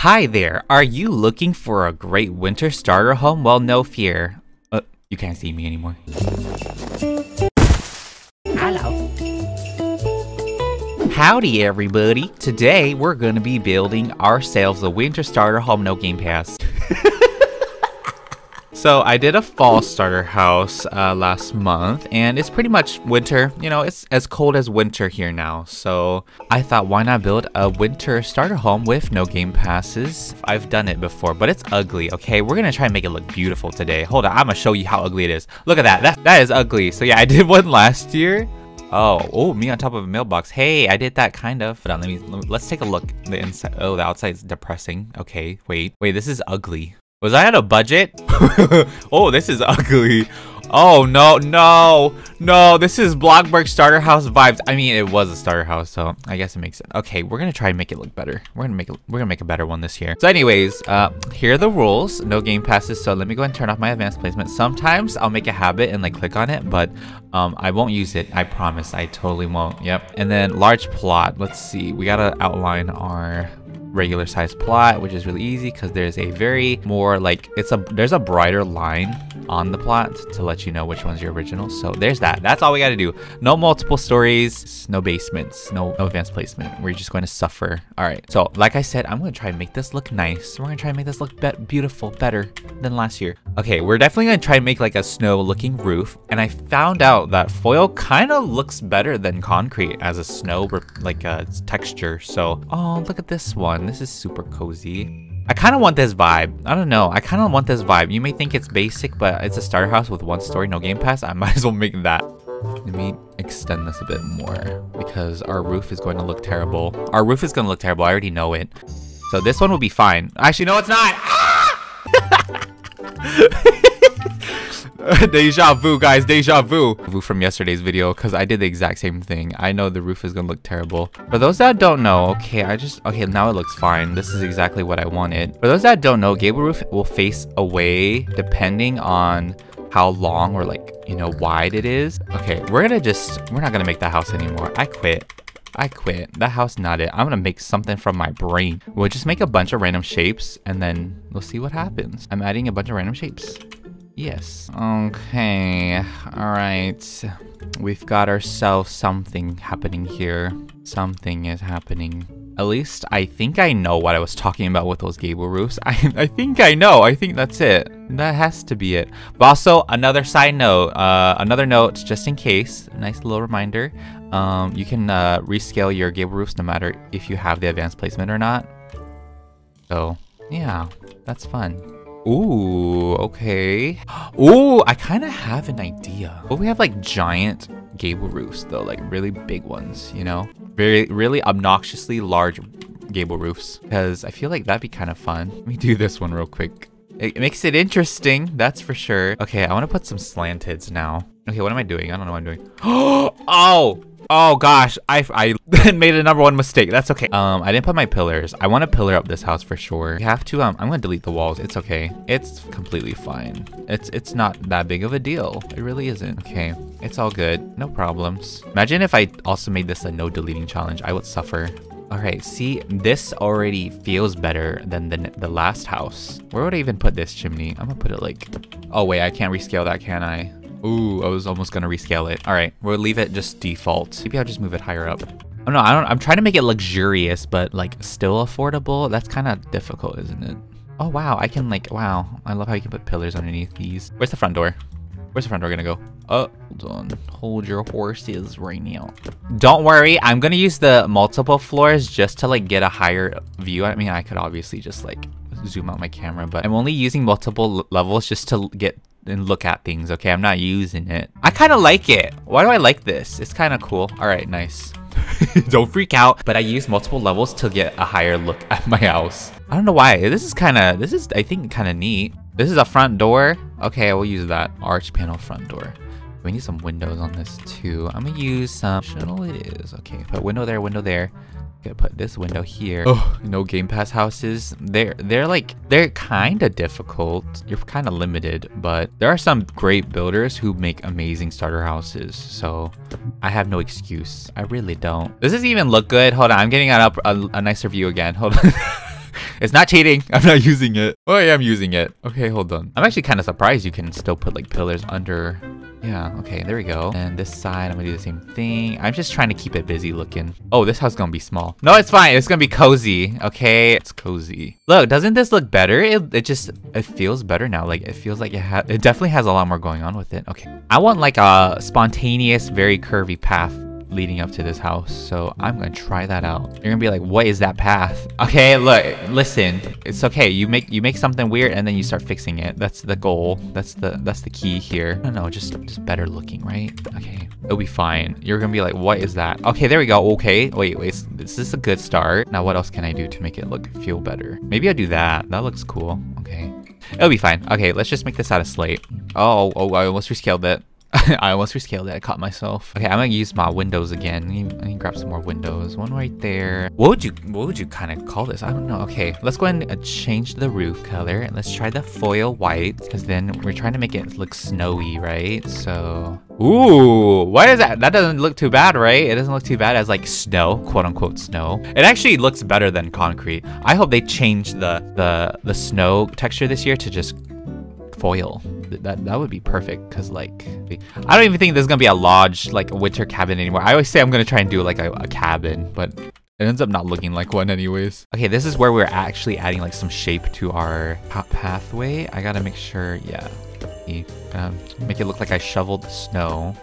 Hi there, are you looking for a great winter starter home? Well, no fear. Uh, you can't see me anymore. Hello. Howdy everybody! Today we're gonna be building ourselves a winter starter home, no game pass. so I did a fall starter house uh, last month and it's pretty much winter. You know, it's as cold as winter here now. So I thought why not build a winter starter home with no game passes. I've done it before, but it's ugly, okay? We're gonna try and make it look beautiful today. Hold on, I'm gonna show you how ugly it is. Look at that, that, that is ugly. So yeah, I did one last year Oh, oh, me on top of a mailbox. Hey, I did that kind of. But let me, let's take a look. The inside. Oh, the outside's depressing. Okay, wait, wait. This is ugly. Was I on a budget? oh, this is ugly. Oh, no, no, no. This is Bloxburg Starter House vibes. I mean, it was a starter house, so I guess it makes sense. Okay, we're going to try and make it look better. We're going to make it, we're going to make a better one this year. So anyways, uh, here are the rules. No game passes, so let me go and turn off my advanced placement. Sometimes I'll make a habit and like click on it, but um, I won't use it. I promise. I totally won't. Yep. And then large plot. Let's see. We got to outline our regular size plot which is really easy because there's a very more like it's a there's a brighter line on the plot to let you know which one's your original. So there's that. That's all we got to do. No multiple stories no basements no, no advanced placement. We're just going to suffer. All right so like i said i'm going to try and make this look nice. We're going to try and make this look be beautiful better than last year. Okay we're definitely going to try and make like a snow looking roof and i found out that foil kind of looks better than concrete as a snow like a texture. So oh look at this one this is super cozy. I kind of want this vibe. I don't know. I kind of want this vibe. You may think it's basic, but it's a starter house with one story, no game pass. I might as well make that. Let me extend this a bit more because our roof is going to look terrible. Our roof is going to look terrible. I already know it. So this one will be fine. Actually, no, it's not. deja vu, guys, deja vu. Vu from yesterday's video because I did the exact same thing. I know the roof is gonna look terrible. For those that don't know, okay, I just, okay, now it looks fine. This is exactly what I wanted. For those that don't know, gable roof will face away depending on how long or like, you know, wide it is. Okay, we're gonna just, we're not gonna make that house anymore. I quit. I quit. That house not it. I'm gonna make something from my brain. We'll just make a bunch of random shapes and then we'll see what happens. I'm adding a bunch of random shapes. Yes. Okay. All right. We've got ourselves something happening here. Something is happening. At least I think I know what I was talking about with those gable roofs. I, I think I know. I think that's it. That has to be it. But also, another side note, uh, another note, just in case, nice little reminder, um, you can uh, rescale your gable roofs no matter if you have the advanced placement or not. So, yeah, that's fun. Ooh, okay. Ooh, I kind of have an idea. But we have like giant gable roofs though, like really big ones, you know? Very, really obnoxiously large gable roofs. Because I feel like that'd be kind of fun. Let me do this one real quick. It makes it interesting, that's for sure. Okay, I want to put some slanteds now. Okay, what am I doing? I don't know what I'm doing. oh! Oh gosh, I, I made a number one mistake. That's okay. Um, I didn't put my pillars. I want to pillar up this house for sure. You have to, um, I'm to delete the walls. It's okay. It's completely fine. It's, it's not that big of a deal. It really isn't. Okay, it's all good. No problems. Imagine if I also made this a no deleting challenge. I would suffer. All right, see, this already feels better than the, the last house. Where would I even put this chimney? I'm gonna put it like, oh wait, I can't rescale that, can I? Ooh, I was almost gonna rescale it. All right, we'll leave it just default. Maybe I'll just move it higher up. Oh no, I don't, I'm trying to make it luxurious, but like still affordable. That's kind of difficult, isn't it? Oh wow, I can like, wow. I love how you can put pillars underneath these. Where's the front door? Where's the front door gonna go? Oh, hold on. Hold your horses right now. Don't worry, I'm gonna use the multiple floors just to like get a higher view. I mean, I could obviously just like zoom out my camera, but I'm only using multiple levels just to get and look at things, okay? I'm not using it. I kind of like it. Why do I like this? It's kind of cool. All right, nice. don't freak out. But I use multiple levels to get a higher look at my house. I don't know why. This is kind of, this is, I think, kind of neat. This is a front door. Okay, I will use that arch panel front door. We need some windows on this too. I'm gonna use some, it is. Okay, put window there, window there. Gonna put this window here. Oh, no Game Pass houses. They're they're like they're kind of difficult. You're kind of limited, but there are some great builders who make amazing starter houses. So I have no excuse. I really don't. Does this even look good? Hold on, I'm getting a, a, a nicer view again. Hold on. it's not cheating. I'm not using it. Oh, yeah, I am using it. Okay, hold on. I'm actually kind of surprised you can still put like pillars under yeah, okay, there we go. And this side, I'm gonna do the same thing. I'm just trying to keep it busy looking. Oh, this house gonna be small. No, it's fine. It's gonna be cozy, okay? It's cozy. Look, doesn't this look better? It, it just, it feels better now. Like, it feels like it, ha it definitely has a lot more going on with it. Okay, I want like a spontaneous, very curvy path leading up to this house. So I'm gonna try that out. You're gonna be like, what is that path? Okay, look, listen, it's okay. You make you make something weird and then you start fixing it. That's the goal. That's the that's the key here. I don't know, just just better looking, right? Okay, it'll be fine. You're gonna be like, what is that? Okay, there we go. Okay, wait, wait, this is a good start. Now what else can I do to make it look feel better? Maybe I'll do that. That looks cool. Okay. It'll be fine. Okay, let's just make this out of slate. Oh, oh, I almost rescaled it. I almost rescaled it. I caught myself. Okay, I'm gonna use my windows again. I need, I need grab some more windows. One right there. What would you What would you kind of call this? I don't know. Okay, let's go ahead and change the roof color and let's try the foil white because then we're trying to make it look snowy, right? So, ooh, what is that? That doesn't look too bad, right? It doesn't look too bad as like snow, quote unquote snow. It actually looks better than concrete. I hope they change the the the snow texture this year to just foil. That that would be perfect because like I don't even think there's gonna be a lodge like a winter cabin anymore. I always say I'm gonna try and do like a, a cabin, but it ends up not looking like one anyways. Okay, this is where we're actually adding like some shape to our pathway. I gotta make sure, yeah. Um, make it look like I shoveled the snow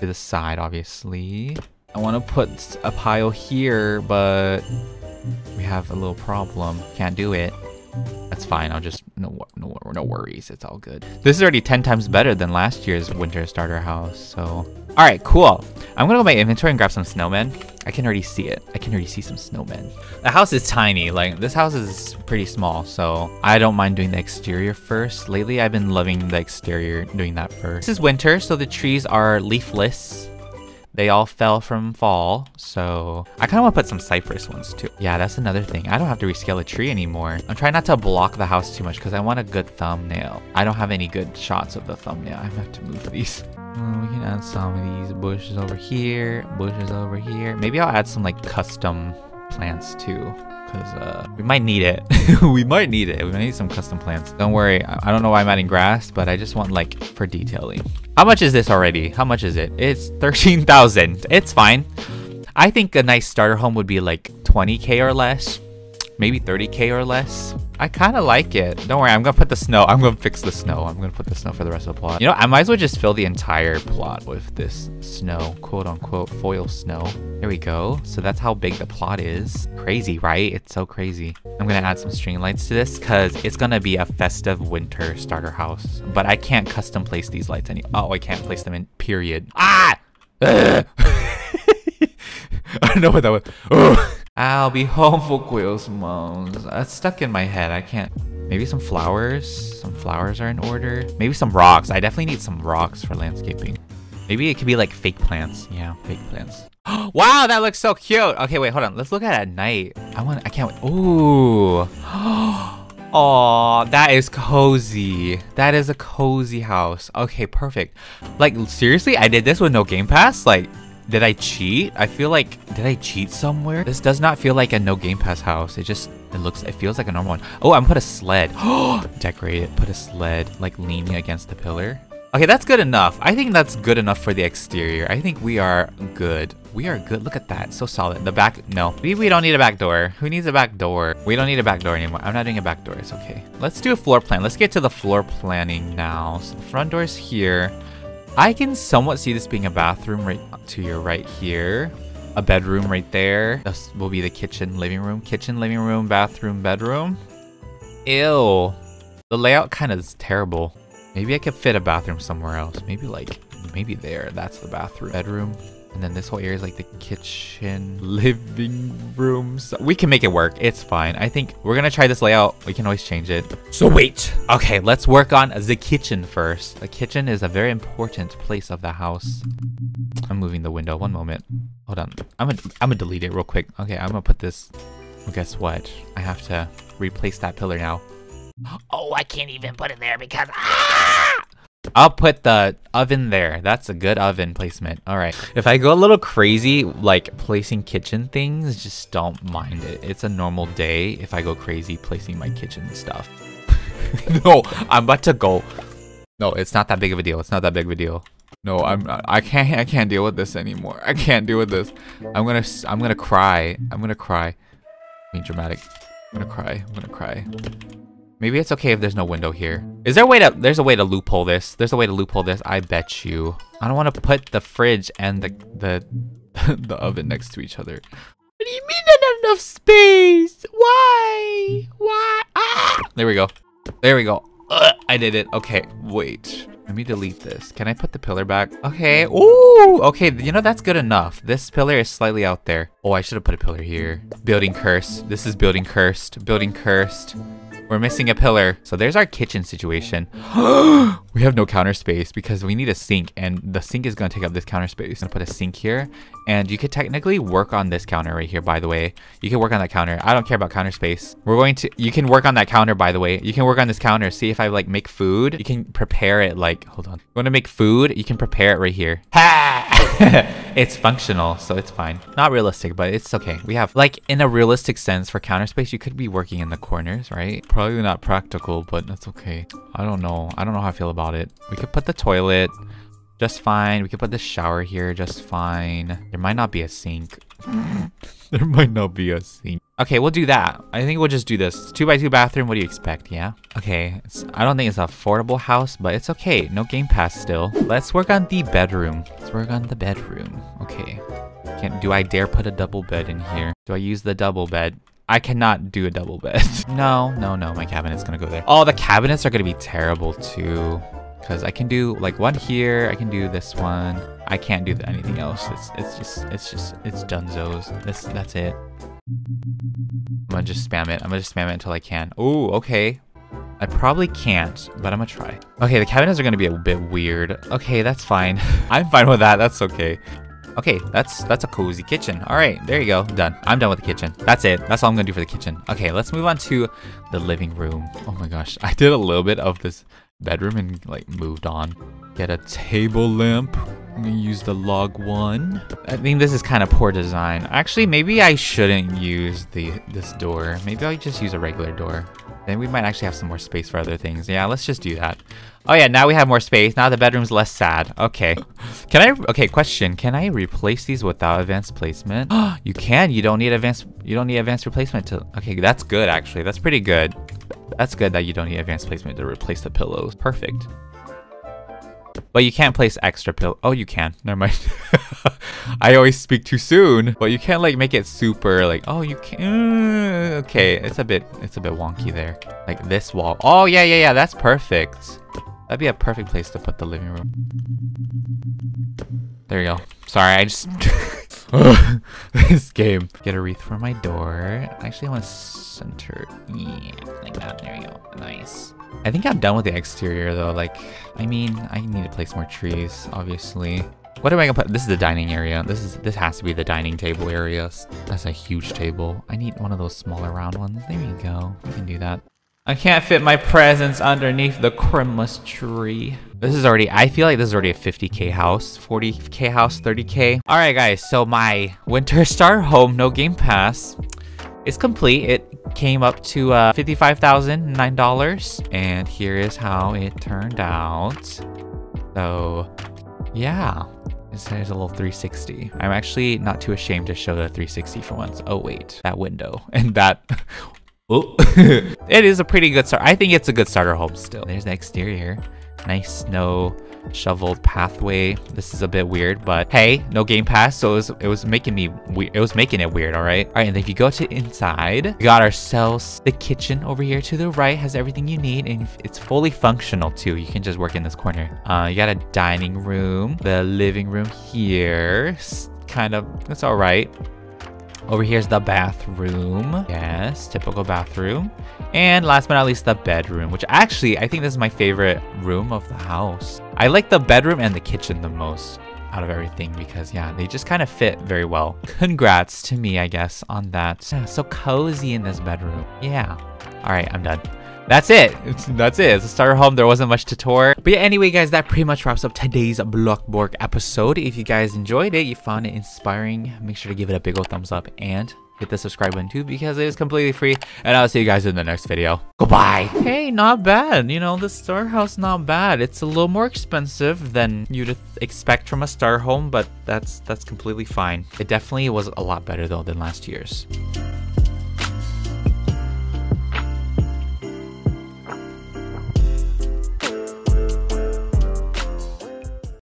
to the side, obviously. I want to put a pile here, but we have a little problem. Can't do it. That's fine. I'll just no no no worries. It's all good. This is already 10 times better than last year's winter starter house. So, all right, cool. I'm gonna go my inventory and grab some snowmen. I can already see it. I can already see some snowmen. The house is tiny. Like this house is pretty small, so I don't mind doing the exterior first. Lately, I've been loving the exterior, doing that first. This is winter, so the trees are leafless. They all fell from fall, so I kind of want to put some cypress ones too. Yeah, that's another thing. I don't have to rescale a tree anymore. I'm trying not to block the house too much because I want a good thumbnail. I don't have any good shots of the thumbnail. I have to move these. Uh, we can add some of these bushes over here, bushes over here. Maybe I'll add some like custom plants too because uh, we might need it. we might need it. We might need some custom plants. Don't worry. I don't know why I'm adding grass, but I just want like for detailing. How much is this already? How much is it? It's 13,000. It's fine. I think a nice starter home would be like 20k or less maybe 30k or less. I kind of like it. Don't worry, I'm gonna put the snow. I'm gonna fix the snow. I'm gonna put the snow for the rest of the plot. You know, I might as well just fill the entire plot with this snow, quote unquote, foil snow. There we go. So that's how big the plot is. Crazy, right? It's so crazy. I'm gonna add some string lights to this because it's gonna be a festive winter starter house. But I can't custom place these lights any- Oh, I can't place them in period. Ah! I don't know what that was. I'll be home for Christmas. That's stuck in my head. I can't. Maybe some flowers. Some flowers are in order. Maybe some rocks. I definitely need some rocks for landscaping. Maybe it could be like fake plants. Yeah, fake plants. wow, that looks so cute. Okay, wait, hold on. Let's look at it at night. I want. I can't wait. Ooh. Oh, that is cozy. That is a cozy house. Okay, perfect. Like, seriously? I did this with no Game Pass? Like, did I cheat? I feel like, did I cheat somewhere? This does not feel like a no Game Pass house. It just, it looks, it feels like a normal one. Oh, I'm put a sled. Decorate it. Put a sled, like leaning against the pillar. Okay, that's good enough. I think that's good enough for the exterior. I think we are good. We are good. Look at that. So solid. The back, no. We, we don't need a back door. Who needs a back door? We don't need a back door anymore. I'm not doing a back door. It's okay. Let's do a floor plan. Let's get to the floor planning now. So the front door is here. I can somewhat see this being a bathroom right to your right here. A bedroom right there. This will be the kitchen, living room. Kitchen, living room, bathroom, bedroom. Ew. The layout kind of is terrible. Maybe I could fit a bathroom somewhere else. Maybe like, maybe there. That's the bathroom. Bedroom. And then this whole area is like the kitchen, living room. So we can make it work. It's fine. I think we're going to try this layout. We can always change it. So wait. Okay, let's work on the kitchen first. The kitchen is a very important place of the house. I'm moving the window. One moment. Hold on. I'm gonna, I'm gonna delete it real quick. Okay, I'm gonna put this. Well, guess what? I have to replace that pillar now. Oh, I can't even put it there because... Ah! I'll put the oven there. That's a good oven placement. All right. If I go a little crazy, like placing kitchen things, just don't mind it. It's a normal day if I go crazy placing my kitchen stuff. no, I'm about to go. No, it's not that big of a deal. It's not that big of a deal. No, I'm not, I can't I can't deal with this anymore. I can't deal with this. I'm gonna I'm gonna cry. I'm gonna cry. Being dramatic. I'm gonna cry. I'm gonna cry. Maybe it's okay if there's no window here. Is there a way to, there's a way to loophole this. There's a way to loophole this, I bet you. I don't want to put the fridge and the, the, the oven next to each other. What do you mean not enough space? Why? Why? Ah! There we go. There we go. Ugh, I did it. Okay, wait. Let me delete this. Can I put the pillar back? Okay. Ooh. Okay. You know, that's good enough. This pillar is slightly out there. Oh, I should have put a pillar here. Building cursed. This is building cursed. Building cursed. We're missing a pillar. So there's our kitchen situation. we have no counter space because we need a sink and the sink is going to take up this counter space. I'm going to put a sink here and you could technically work on this counter right here, by the way. You can work on that counter. I don't care about counter space. We're going to, you can work on that counter, by the way. You can work on this counter. See if I like make food, you can prepare it like, hold on. You want to make food? You can prepare it right here. Ha! it's functional, so it's fine. Not realistic, but it's okay. We have, like, in a realistic sense for counter space, you could be working in the corners, right? Probably not practical, but that's okay. I don't know. I don't know how I feel about it. We could put the toilet just fine. We could put the shower here just fine. There might not be a sink. there might not be a sink. Okay, we'll do that. I think we'll just do this. Two by two bathroom. What do you expect? Yeah. Okay. I don't think it's an affordable house, but it's okay. No game pass still. Let's work on the bedroom. Let's work on the bedroom. Okay. Can't. do I dare put a double bed in here? Do I use the double bed? I cannot do a double bed. no, no, no. My cabinet's gonna go there. Oh, the cabinets are gonna be terrible too because I can do like one here, I can do this one. I can't do anything else. It's it's just it's just it's Dunzos. This that's it. I'm gonna just spam it. I'm gonna just spam it until I can. Oh, okay. I probably can't, but I'm gonna try. Okay, the cabinets are gonna be a bit weird. Okay, that's fine. I'm fine with that. That's okay. Okay, that's that's a cozy kitchen. All right, there you go. Done. I'm done with the kitchen. That's it. That's all I'm gonna do for the kitchen. Okay, let's move on to the living room. Oh my gosh, I did a little bit of this bedroom and like moved on. Get a table lamp. I'm gonna use the log one. I think this is kind of poor design. Actually, maybe I shouldn't use the this door. Maybe I'll just use a regular door. Then we might actually have some more space for other things. Yeah, let's just do that. Oh yeah, now we have more space. Now the bedroom's less sad. Okay. Can I, okay, question. Can I replace these without advanced placement? you can, you don't need advanced, you don't need advanced replacement to, okay, that's good actually. That's pretty good. That's good that you don't need advanced placement to replace the pillows. Perfect. But you can't place extra pill. Oh, you can. Never mind. I always speak too soon. But you can't like make it super like. Oh, you can. Uh, okay, it's a bit. It's a bit wonky there. Like this wall. Oh yeah, yeah, yeah. That's perfect. That'd be a perfect place to put the living room. There you go. Sorry, I just... this game. Get a wreath for my door. Actually, I want to center. Yeah, like that. There you go. Nice. I think I'm done with the exterior though. Like, I mean, I need to place more trees, obviously. What am I gonna put? This is the dining area. This is this has to be the dining table area. That's a huge table. I need one of those smaller round ones. There you go. We can do that. I can't fit my presents underneath the Christmas tree. This is already, I feel like this is already a 50k house, 40k house, 30k. All right, guys, so my Winter Star Home No Game Pass is complete. It came up to uh, $55,009. And here is how it turned out. So, yeah. There's a little 360. I'm actually not too ashamed to show the 360 for once. Oh, wait. That window. And that... Oh, it is a pretty good start. I think it's a good starter home still. There's the exterior. Nice snow shoveled pathway. This is a bit weird, but hey, no game pass, so it was, it was making me. It was making it weird, all right? All right, and if you go to inside, we got ourselves the kitchen over here to the right, has everything you need, and it's fully functional too. You can just work in this corner. Uh, you got a dining room, the living room here, kind of, it's all right. Over here's the bathroom. Yes, typical bathroom. And last but not least, the bedroom, which actually, I think this is my favorite room of the house. I like the bedroom and the kitchen the most out of everything because yeah, they just kind of fit very well. Congrats to me, I guess, on that. So cozy in this bedroom. Yeah. All right, I'm done. That's it. That's it. It's a starter home. There wasn't much to tour. But yeah, anyway, guys, that pretty much wraps up today's Bloxburg episode. If you guys enjoyed it, you found it inspiring, make sure to give it a big old thumbs up and hit the subscribe button too because it is completely free. And I'll see you guys in the next video. Goodbye. Hey, not bad. You know, the star house not bad. It's a little more expensive than you'd expect from a star home, but that's that's completely fine. It definitely was a lot better though than last year's.